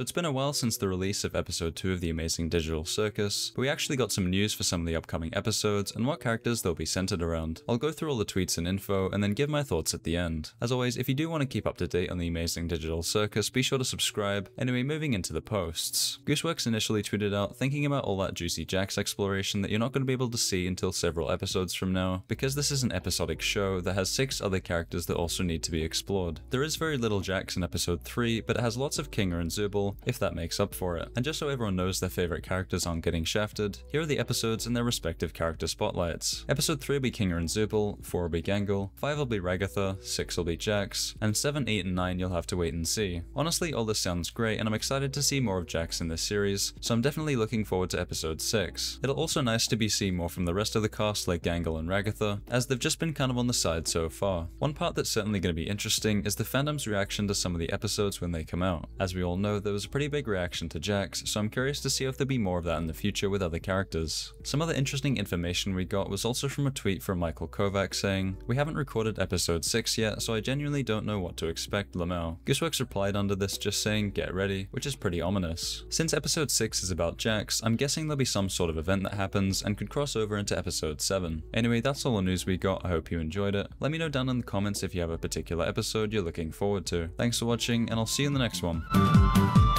So it's been a while since the release of episode 2 of The Amazing Digital Circus, but we actually got some news for some of the upcoming episodes and what characters they'll be centered around. I'll go through all the tweets and info and then give my thoughts at the end. As always, if you do want to keep up to date on The Amazing Digital Circus, be sure to subscribe. Anyway, moving into the posts. Gooseworx initially tweeted out thinking about all that juicy Jax exploration that you're not going to be able to see until several episodes from now, because this is an episodic show that has six other characters that also need to be explored. There is very little Jax in episode 3, but it has lots of Kinger and Zooble, if that makes up for it. And just so everyone knows their favorite characters aren't getting shafted, here are the episodes and their respective character spotlights. Episode 3 will be Kinger and Zooble, 4 will be Gangle, 5 will be Ragatha, 6 will be Jax, and 7, 8, and 9 you'll have to wait and see. Honestly, all this sounds great, and I'm excited to see more of Jax in this series, so I'm definitely looking forward to episode 6. It'll also be nice to be seeing more from the rest of the cast like Gangle and Ragatha, as they've just been kind of on the side so far. One part that's certainly going to be interesting is the fandom's reaction to some of the episodes when they come out. As we all know, there was a pretty big reaction to Jax, so I'm curious to see if there'll be more of that in the future with other characters. Some other interesting information we got was also from a tweet from Michael Kovach saying, We haven't recorded episode 6 yet, so I genuinely don't know what to expect, Lamel. Gooseworx replied under this just saying, get ready, which is pretty ominous. Since episode 6 is about Jax, I'm guessing there'll be some sort of event that happens and could cross over into episode 7. Anyway, that's all the news we got, I hope you enjoyed it. Let me know down in the comments if you have a particular episode you're looking forward to. Thanks for watching, and I'll see you in the next one.